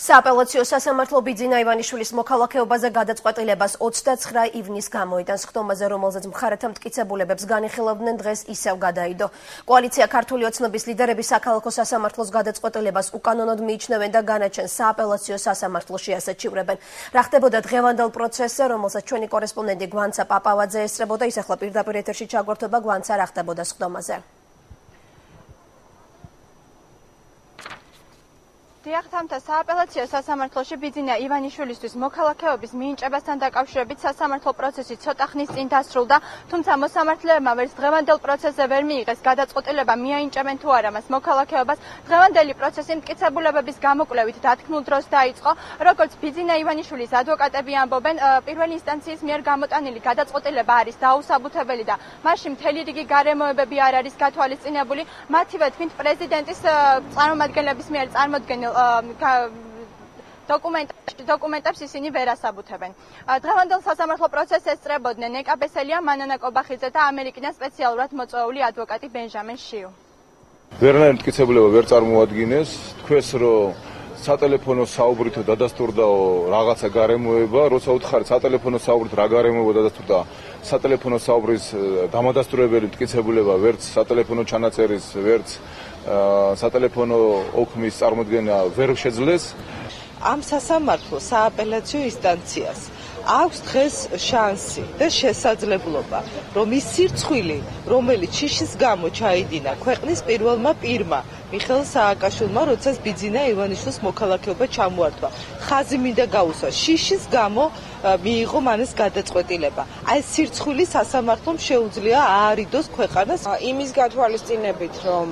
სააპელაციო სასამართლო ბიძინა ივანიშვილის მოქალაქეობაზე გადაწყვეტილებას 29 ივნის გამოიტანს ხტომაზე, რომელზეც მხარეთა მტკიცებულებებს განიხილავდნენ დღეს ისევ გადაიდო. კოალიცია ქართული ოცნების ლიდერები საქალაქო სასამართლოს გადაწყვეტილებას უკანონოდ მიიჩნევენ და განაჩენ სააპელაციო სასამართლოში ასეჩივრებენ. რა ხდებოდა დღევანდელ პროცესზე, რომელსაც ჩვენი კორესპონდენტი გვანცა პაპავაძე ესწრებოდა, ის ახლა პირდაპირ ეთერში ჩაგვერთვება გვანცა რა ხდებოდა ხტომაზე. დიახთამთა სააპელაციო სასამართლოში ბიძინა ივანიშვილისთვის მოქალაქეობის მიინჭებასთან დაკავშირებით სასამართლო პროცესი ცოტა ხნის წინ დასრულდა, თუმცა მოსამართლეებმა ვერც დღევანდელ პროცესზე ვერ მიიღეს გადაწყვეტილება მიაინჭებენ თუ არა მას მოქალაქეობას. დღევანდელი პროცესი მტკიცებულებების გამოკვლევით დათქმულ დროს დაიწყო, როგორც ბიძინა ივანიშვილის ადვოკატები ამბობენ, პირველი ინსტანციის მიერ გამოტანილი გადაწყვეტილება არის დაუსაბუთებელი და მასში მთელი რიგი გარემოებები არ არის გათვალისწინებული. მათივე თქმით, პრეზიდენტის წარმომადგენლების მიერ წარმოქმნილ დოკუმენტებში დოკუმენტებს ისინი ვერ ასაბუთებენ. დღევანდელ სასამართლო პროცესს ესწრებოდნენ ეკა ბესელია, მანანა კობახიძე და ამერიკიდან სპეციალურად მოწვეული ადვოკატი ბენჟამენ შიუ. ვერნაირ მტკიცებულება ვერ წარმოადგენს, თქვენს რომ სატელეფონო საუბრითო დადასტურდაო რაღაცა გარემოება, როცა უთხარით სატელეფონო საუბრით რა გარემოება დადასტურდა, სატელეფონო საუბრის დამადასტურებელი მტკიცებულება ვერც სატელეფონო ჩანაწერის, ვერც სატელეფონო ოქმის წარმოქმნა ვერ შეძლეს. ამ სასამართლო სააპელაციო ინსტანციას აქვს დღეს შანსი და შესაძლებლობა რომ ის სირცხვილი რომელიც შიშის გამო ჩაიდინა ქვეყნის პირველმა პირმა მიხელ სააკაშვილმა როდესაც ბიძინა ივანიშვილის მოქალაქეობა ჩამოართვა. ხაზი მინდა გაუსვა. შიშის გამო მიიღო მანეს გადაწყვეტილება. აი სირცხვილი სასამართლომ შეუძლია აარიდოს ქვეყანას იმის გათვალისწინებით, რომ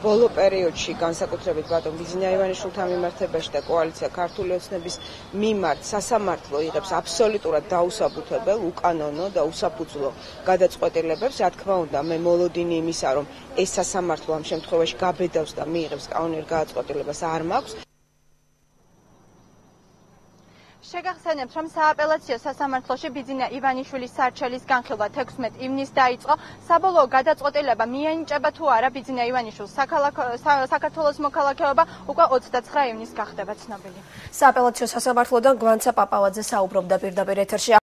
ბოლო პერიოდში განსაკუთრებით ბატონ ბიზნა ივანიშვილთან მიმართებაში და კოალიცია ქართული ოცნების მიმართ სასამართლო იღებს აბსოლუტურად დაუსაბუთებელ, უკანონო და უსაფუძვლო გადაწყვეტილებებს. რა თქმა უნდა, მე მოლოდინი იმისა, რომ ეს სასამართლო ამ შემთხვევაში გაბედავს და მიიღებს კანონიერ გადაწყვეტილებას არ მაქვს. შეგახსენებთ, რომ სააპელაციო სასამართლოში ბიძინა ივანიშვილის სარჩელის განხილვა 16 ივნისს დაიწყო. საბოლოო გადაწყვეტილება მიენიჭება თუ არა ბიძინა ივანიშვილს საქართველოს მოქალაქეობა უკვე 29 ივნისს გახდება ცნობილი. სააპელაციო სასამართლოდან გვანცა პაპავაძე საუბრობდა პირდაპირ ეთერში.